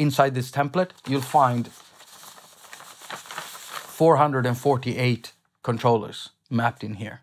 inside this template, you'll find 448 controllers mapped in here.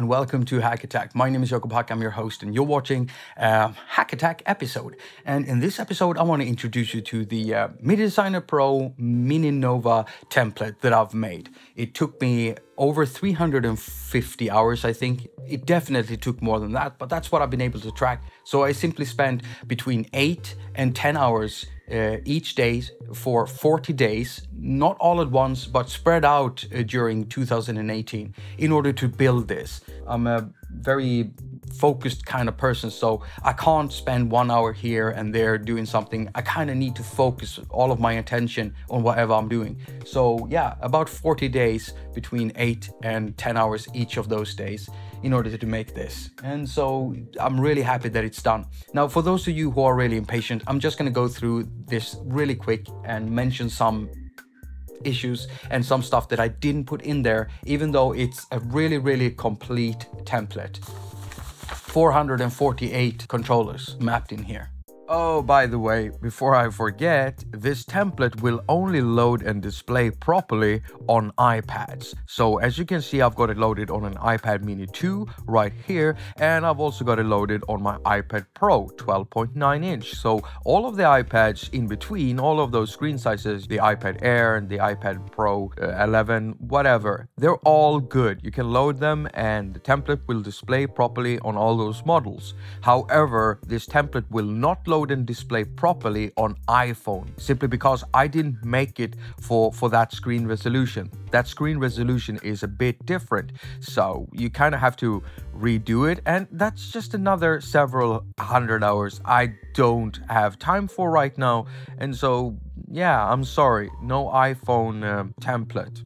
And welcome to haQ attaQ. My name is Jakob Haq, I'm your host, and you're watching a haQ attaQ episode. And in this episode, I want to introduce you to the uh, MIDI Designer Pro MiniNova template that I've made. It took me over 350 hours, I think. It definitely took more than that, but that's what I've been able to track. So I simply spent between 8 and 10 hours uh, each day for 40 days, not all at once, but spread out uh, during 2018 in order to build this. I'm a very focused kind of person, so I can't spend one hour here and there doing something. I kind of need to focus all of my attention on whatever I'm doing. So, yeah, about 40 days between 8 and 10 hours each of those days in order to make this. And so I'm really happy that it's done. Now, for those of you who are really impatient, I'm just going to go through this really quick and mention some issues and some stuff that I didn't put in there, even though it's a really, really complete template. 448 controllers mapped in here. Oh, by the way, before I forget, this template will only load and display properly on iPads. So as you can see, I've got it loaded on an iPad mini 2 right here, and I've also got it loaded on my iPad Pro 12.9 inch. So all of the iPads in between, all of those screen sizes, the iPad Air and the iPad Pro uh, 11, whatever, they're all good. You can load them and the template will display properly on all those models. However, this template will not load and display properly on iPhone simply because I didn't make it for, for that screen resolution. That screen resolution is a bit different. So you kind of have to redo it. And that's just another several hundred hours I don't have time for right now. And so, yeah, I'm sorry, no iPhone uh, template.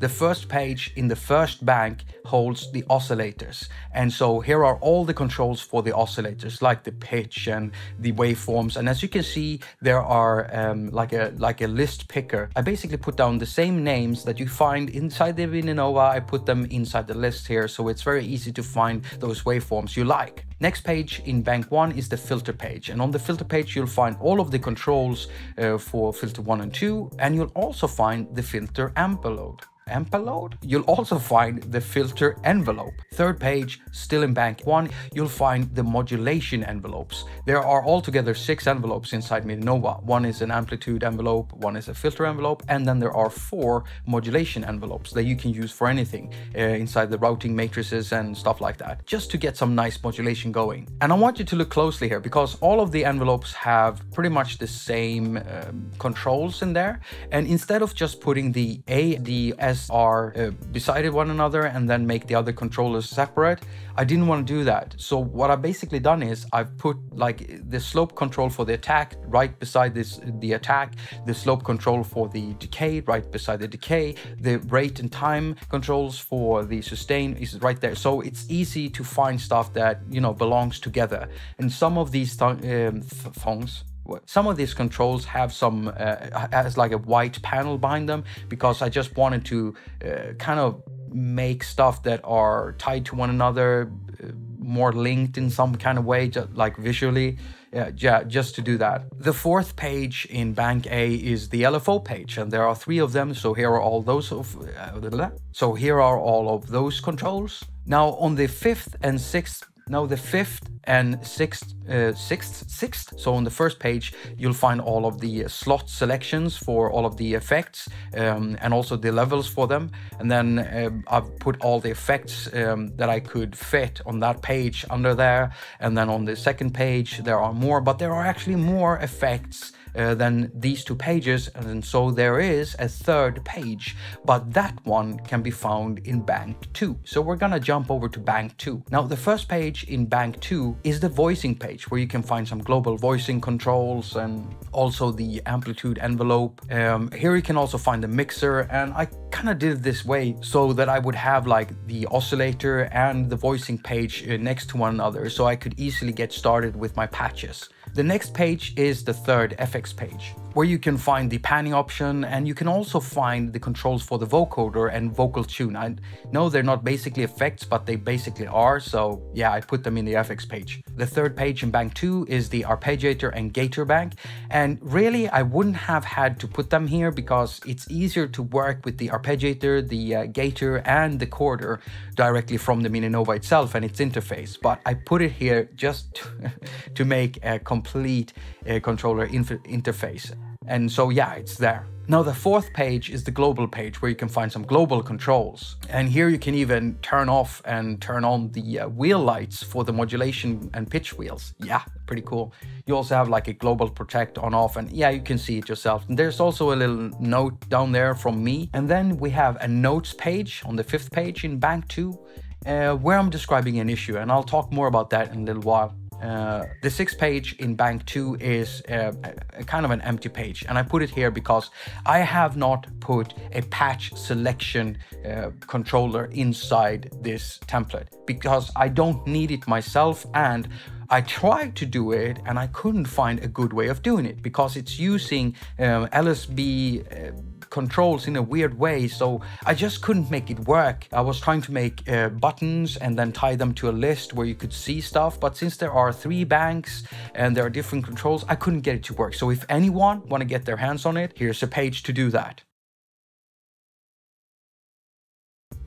The first page in the first bank holds the oscillators. And so here are all the controls for the oscillators, like the pitch and the waveforms. And as you can see, there are um, like a like a list picker. I basically put down the same names that you find inside the MiniNova. I put them inside the list here. So it's very easy to find those waveforms you like. Next page in bank one is the filter page. And on the filter page, you'll find all of the controls uh, for filter one and two. And you'll also find the filter envelope envelope. You'll also find the filter envelope. Third page, still in bank one, you'll find the modulation envelopes. There are altogether six envelopes inside MiniNova. One is an amplitude envelope, one is a filter envelope, and then there are four modulation envelopes that you can use for anything uh, inside the routing matrices and stuff like that, just to get some nice modulation going. And I want you to look closely here because all of the envelopes have pretty much the same um, controls in there. And instead of just putting the A, D, S, are uh, beside one another and then make the other controllers separate. I didn't want to do that. So what I've basically done is I've put like the slope control for the attack right beside this the attack, the slope control for the decay right beside the decay, the rate and time controls for the sustain is right there. So it's easy to find stuff that you know belongs together. And some of these th um, th some of these controls have some uh, has like a white panel behind them because I just wanted to uh, kind of make stuff that are tied to one another uh, more linked in some kind of way just like visually uh, yeah, just to do that. The fourth page in Bank A is the LFO page, and there are three of them. So here are all those of. Uh, so here are all of those controls. Now on the fifth and sixth now the fifth and sixth, uh, sixth, sixth. So on the first page, you'll find all of the slot selections for all of the effects um, and also the levels for them. And then uh, I've put all the effects um, that I could fit on that page under there. And then on the second page, there are more, but there are actually more effects uh, than these two pages and so there is a third page but that one can be found in bank 2 so we're gonna jump over to bank 2 now the first page in bank 2 is the voicing page where you can find some global voicing controls and also the amplitude envelope. Um, here you can also find the mixer and I kind of did it this way so that I would have like the oscillator and the voicing page uh, next to one another so I could easily get started with my patches the next page is the third FX page. Where you can find the panning option and you can also find the controls for the vocoder and vocal tune. I know they're not basically effects, but they basically are. So yeah, I put them in the FX page. The third page in bank two is the arpeggiator and gator bank. And really, I wouldn't have had to put them here because it's easier to work with the arpeggiator, the uh, gator and the Chorder directly from the MiniNova itself and its interface. But I put it here just to make a complete uh, controller interface. And so yeah, it's there. Now the fourth page is the global page where you can find some global controls. And here you can even turn off and turn on the uh, wheel lights for the modulation and pitch wheels. Yeah, pretty cool. You also have like a global protect on off and yeah, you can see it yourself. And there's also a little note down there from me. And then we have a notes page on the fifth page in bank two uh, where I'm describing an issue and I'll talk more about that in a little while. Uh, the sixth page in bank 2 is uh, a, kind of an empty page. And I put it here because I have not put a patch selection uh, controller inside this template because I don't need it myself. And I tried to do it and I couldn't find a good way of doing it because it's using um, LSB uh, controls in a weird way. So I just couldn't make it work. I was trying to make uh, buttons and then tie them to a list where you could see stuff. But since there are three banks and there are different controls, I couldn't get it to work. So if anyone want to get their hands on it, here's a page to do that.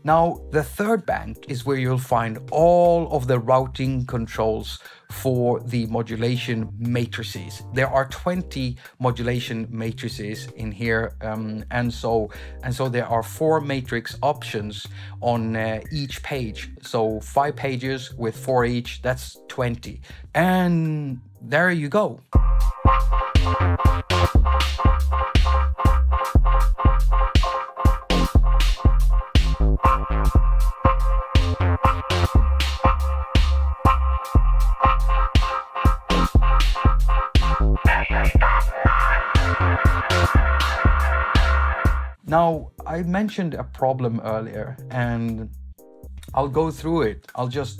Now, the third bank is where you'll find all of the routing controls for the modulation matrices. There are 20 modulation matrices in here, um, and so and so there are four matrix options on uh, each page. So five pages with four each, that's 20. And there you go. Now, I mentioned a problem earlier and I'll go through it. I'll just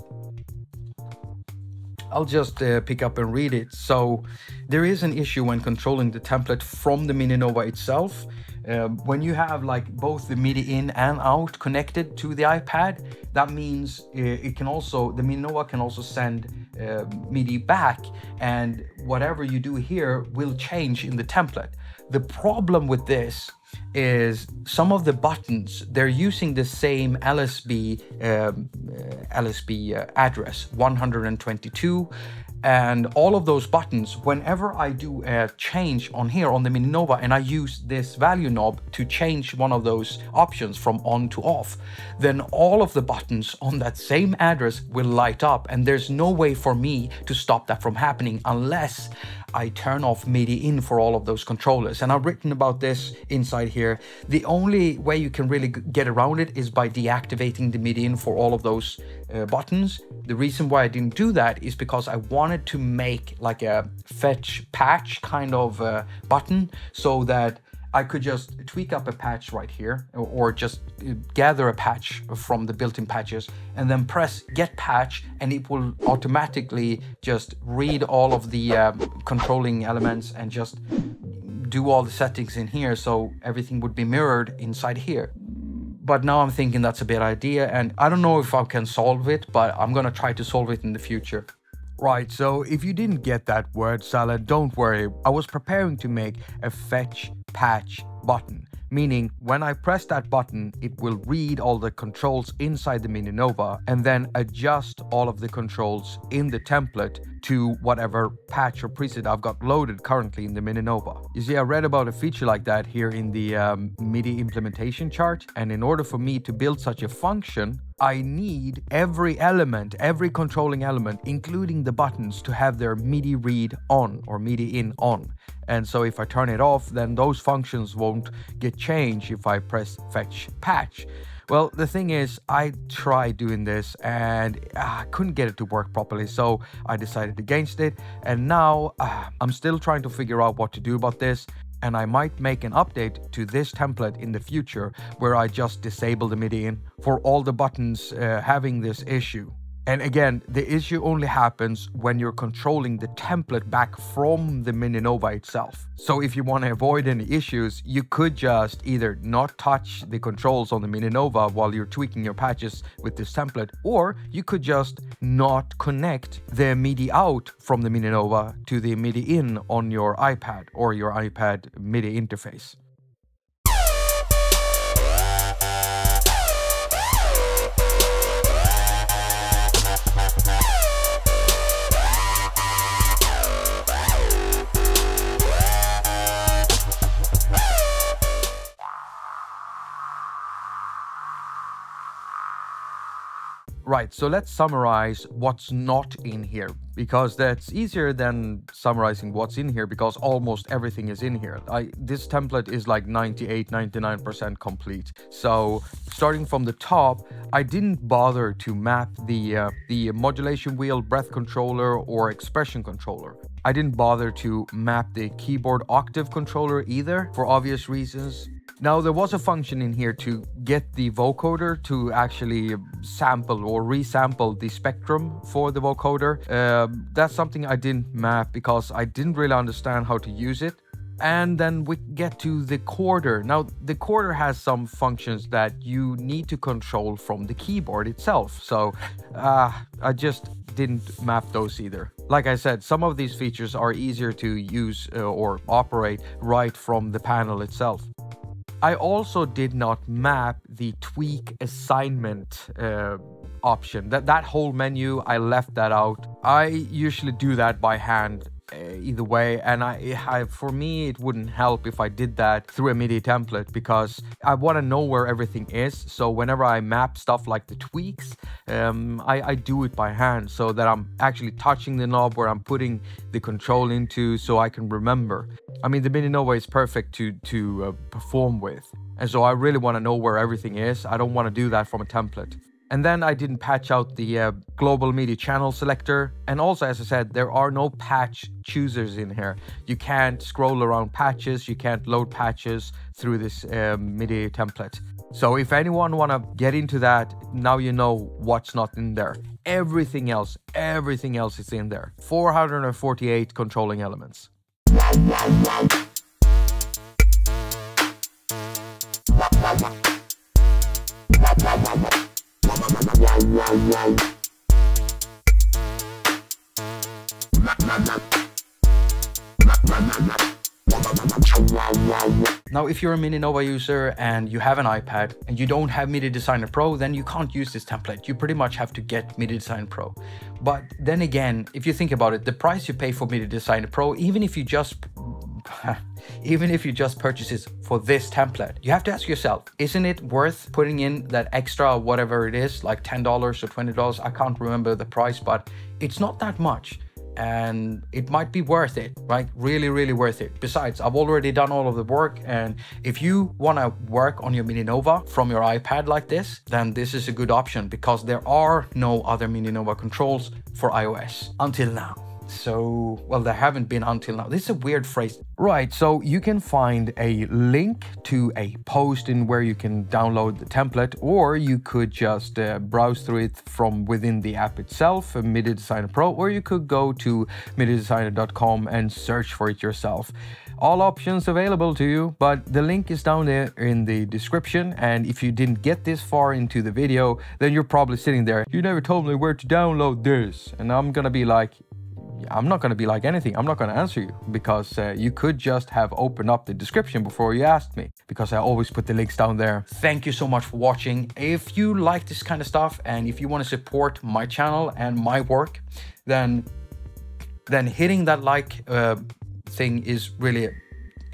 I'll just uh, pick up and read it. So there is an issue when controlling the template from the MiniNova itself. Uh, when you have like both the MIDI in and out connected to the iPad, that means uh, it can also, the MiniNova can also send uh, MIDI back and whatever you do here will change in the template. The problem with this is some of the buttons they're using the same LSB um, uh, LSB uh, address 122 and all of those buttons whenever I do a change on here on the MiniNova and I use this value knob to change one of those options from on to off then all of the buttons on that same address will light up and there's no way for me to stop that from happening unless I turn off MIDI in for all of those controllers. And I've written about this inside here. The only way you can really get around it is by deactivating the MIDI in for all of those uh, buttons. The reason why I didn't do that is because I wanted to make like a fetch patch kind of uh, button so that I could just tweak up a patch right here or just uh, gather a patch from the built-in patches and then press get patch and it will automatically just read all of the um, controlling elements and just do all the settings in here so everything would be mirrored inside here. But now I'm thinking that's a bad idea and I don't know if I can solve it, but I'm gonna try to solve it in the future. Right, so if you didn't get that word salad, don't worry. I was preparing to make a fetch patch button, meaning when I press that button, it will read all the controls inside the MiniNova and then adjust all of the controls in the template to whatever patch or preset I've got loaded currently in the MiniNova. You see, I read about a feature like that here in the um, MIDI implementation chart, and in order for me to build such a function, I need every element, every controlling element, including the buttons, to have their MIDI read on or MIDI in on. And so if I turn it off, then those functions won't get changed if I press fetch patch. Well, the thing is, I tried doing this and I couldn't get it to work properly, so I decided against it. And now uh, I'm still trying to figure out what to do about this and I might make an update to this template in the future where I just disable the MIDI in for all the buttons uh, having this issue. And again, the issue only happens when you're controlling the template back from the Mininova itself. So if you want to avoid any issues, you could just either not touch the controls on the Mininova while you're tweaking your patches with this template, or you could just not connect the MIDI out from the Mininova to the MIDI in on your iPad or your iPad MIDI interface. Right, so let's summarize what's not in here because that's easier than summarizing what's in here because almost everything is in here. I, this template is like 98, 99% complete. So starting from the top, I didn't bother to map the, uh, the modulation wheel, breath controller, or expression controller. I didn't bother to map the keyboard octave controller either for obvious reasons. Now, there was a function in here to get the vocoder to actually sample or resample the spectrum for the vocoder. Uh, that's something I didn't map because I didn't really understand how to use it. And then we get to the Chorder. Now, the Chorder has some functions that you need to control from the keyboard itself. So uh, I just didn't map those either. Like I said, some of these features are easier to use uh, or operate right from the panel itself. I also did not map the tweak assignment uh, option. That that whole menu, I left that out. I usually do that by hand uh, either way and I, I, for me it wouldn't help if i did that through a midi template because i want to know where everything is so whenever i map stuff like the tweaks um, I, I, do it by hand so that i'm actually touching the knob where i'm putting the control into so i can remember i mean the Mininova is perfect to to uh, perform with and so i really want to know where everything is i don't want to do that from a template and then I didn't patch out the uh, global MIDI channel selector. And also, as I said, there are no patch choosers in here. You can't scroll around patches, you can't load patches through this uh, MIDI template. So if anyone want to get into that, now you know what's not in there. Everything else, everything else is in there. 448 controlling elements. Wow, wow, wow. Now, if you're a Mininova user and you have an iPad and you don't have MIDI Designer Pro, then you can't use this template. You pretty much have to get MIDI Designer Pro. But then again, if you think about it, the price you pay for MIDI Designer Pro, even if you just even if you just purchase it for this template, you have to ask yourself, isn't it worth putting in that extra whatever it is, like $10 or $20? I can't remember the price, but it's not that much and it might be worth it, right? Really, really worth it. Besides, I've already done all of the work. And if you want to work on your MiniNova from your iPad like this, then this is a good option because there are no other MiniNova controls for iOS until now. So, well, there haven't been until now. This is a weird phrase. Right, so you can find a link to a post in where you can download the template, or you could just uh, browse through it from within the app itself, uh, MIDI Designer Pro, or you could go to mididesigner.com and search for it yourself. All options available to you, but the link is down there in the description. And if you didn't get this far into the video, then you're probably sitting there. You never told me where to download this. And I'm gonna be like, I'm not going to be like anything. I'm not going to answer you because uh, you could just have opened up the description before you asked me because I always put the links down there. Thank you so much for watching. If you like this kind of stuff and if you want to support my channel and my work, then then hitting that like uh, thing is really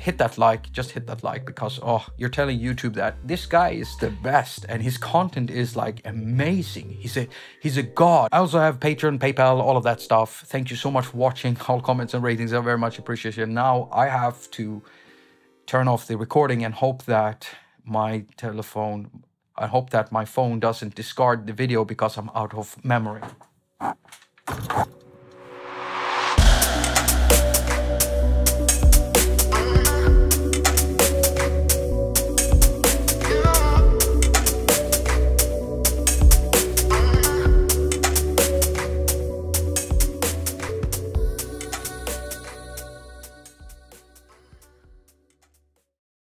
hit that like, just hit that like because, oh, you're telling YouTube that this guy is the best and his content is like amazing. He's a, he's a god. I also have Patreon, PayPal, all of that stuff. Thank you so much for watching. All comments and ratings are very much appreciated. Now I have to turn off the recording and hope that my telephone, I hope that my phone doesn't discard the video because I'm out of memory.